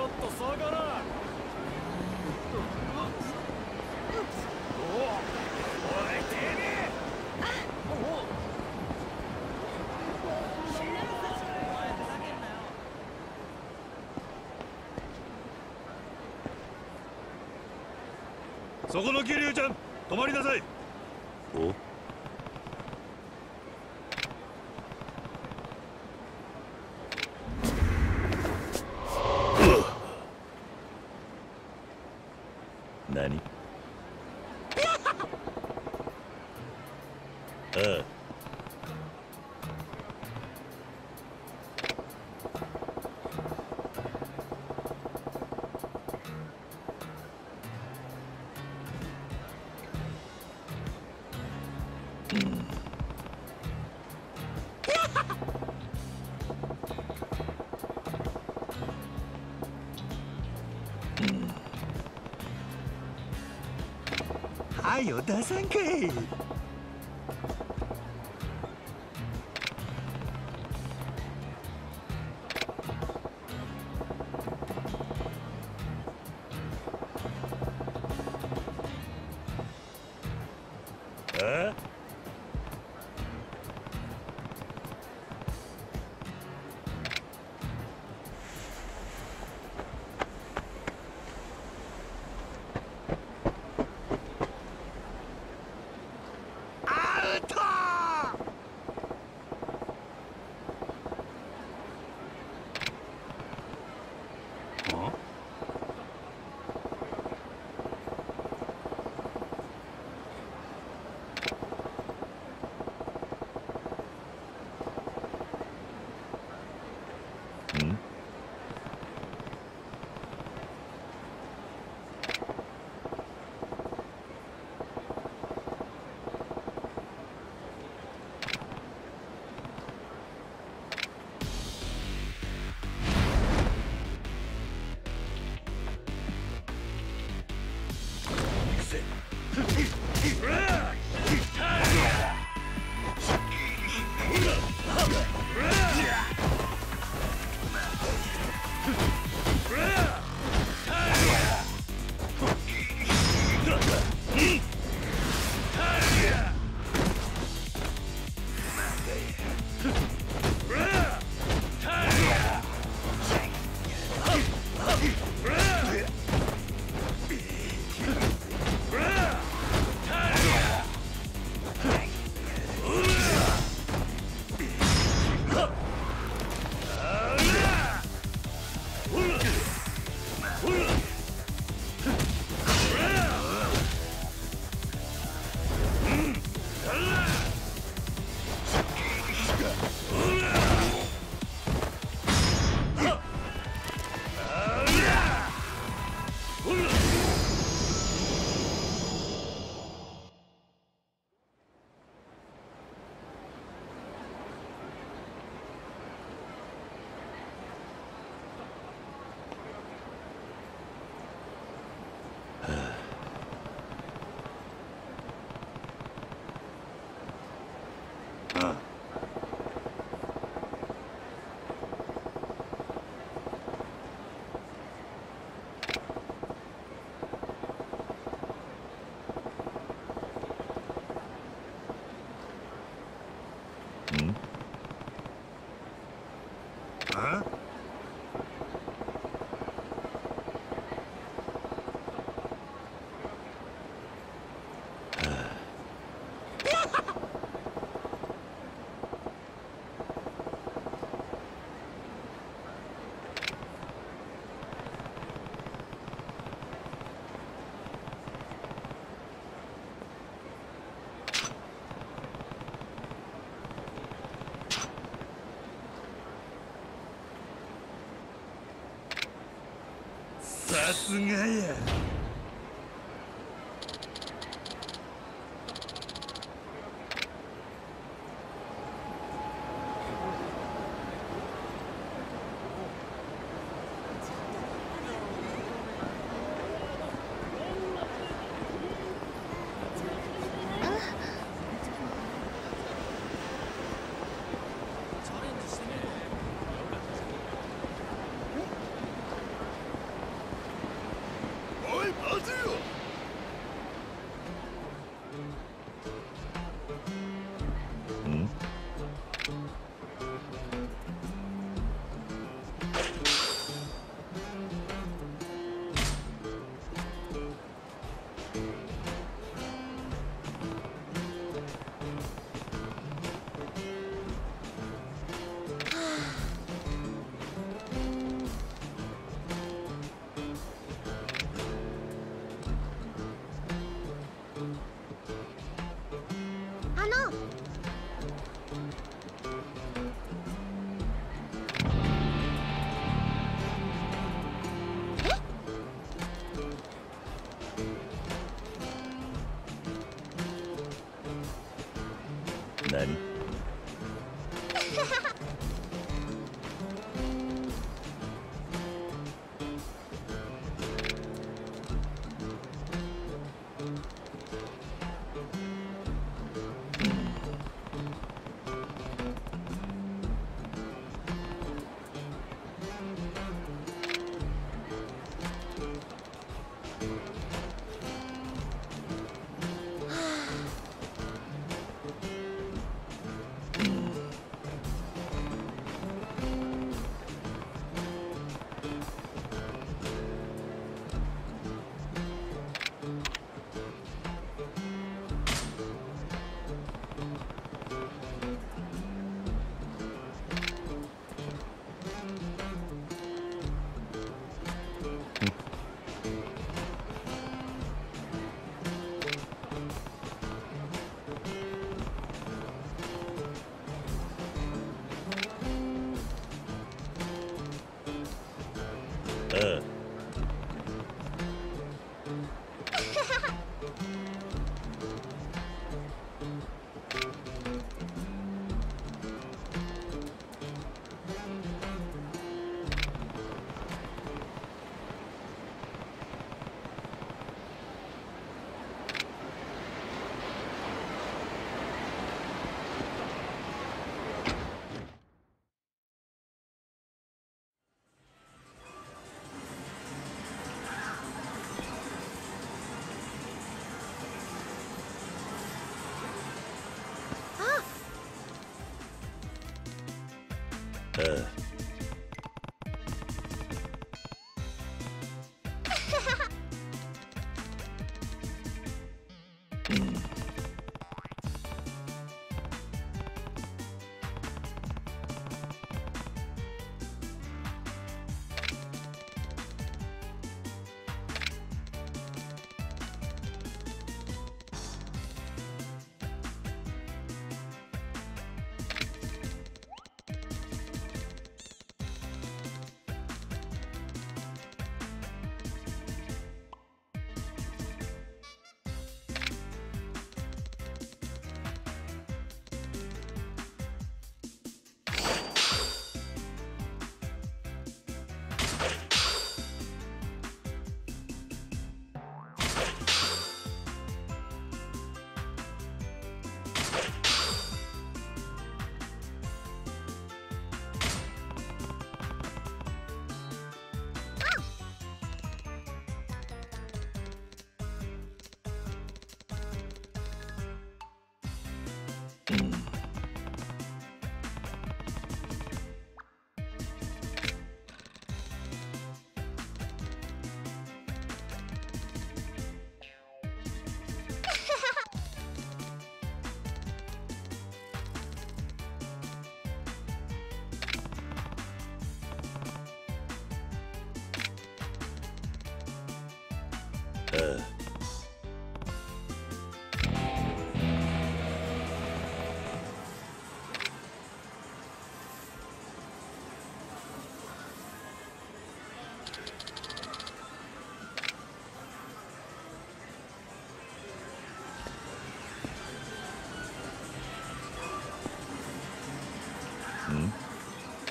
ちょっと下がらそこの桐生ちゃん止まりなさい。はよ出さ huh? すがや。then. 嗯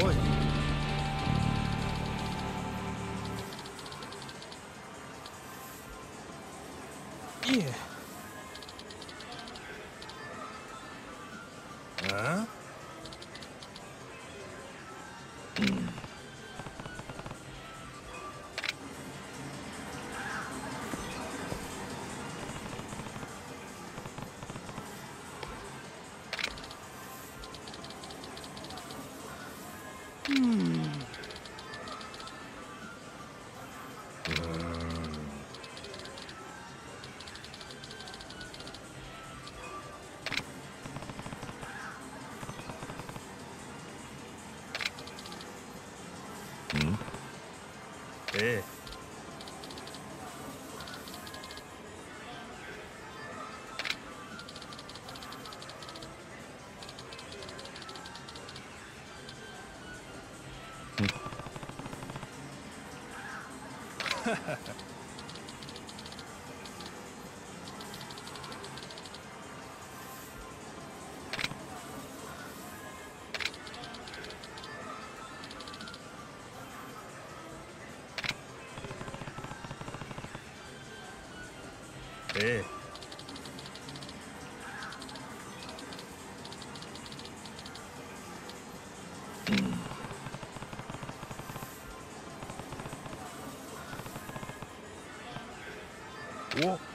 おいい。ええええお